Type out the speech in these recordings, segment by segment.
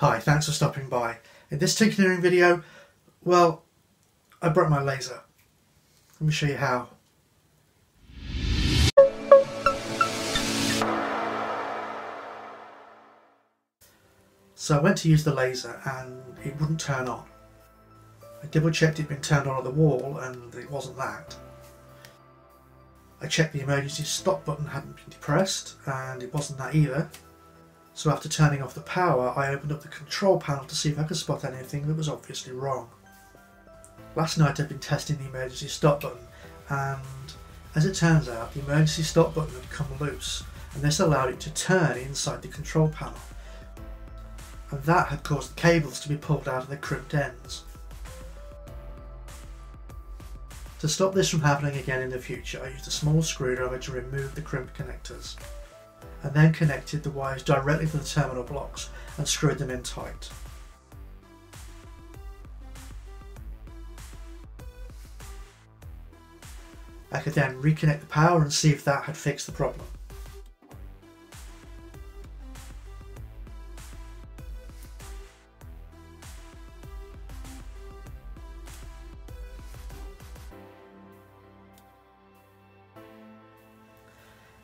Hi, thanks for stopping by. In this Tinkerneering video, well, I broke my laser. Let me show you how. So I went to use the laser and it wouldn't turn on. I double checked it'd been turned on at the wall and it wasn't that. I checked the emergency stop button hadn't been depressed and it wasn't that either. So after turning off the power, I opened up the control panel to see if I could spot anything that was obviously wrong. Last night I'd been testing the emergency stop button and as it turns out the emergency stop button had come loose and this allowed it to turn inside the control panel and that had caused the cables to be pulled out of their crimped ends. To stop this from happening again in the future I used a small screwdriver to remove the crimped connectors and then connected the wires directly to the terminal blocks and screwed them in tight. I could then reconnect the power and see if that had fixed the problem.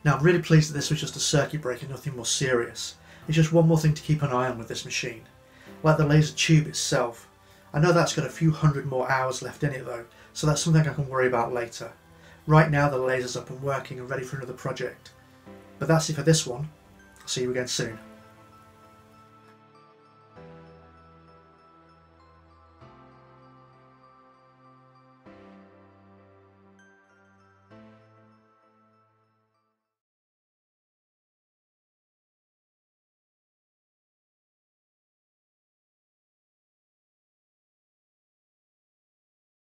Now I'm really pleased that this was just a circuit breaker, nothing more serious. It's just one more thing to keep an eye on with this machine. Like the laser tube itself. I know that's got a few hundred more hours left in it though, so that's something I can worry about later. Right now the laser's up and working and ready for another project. But that's it for this one. I'll see you again soon.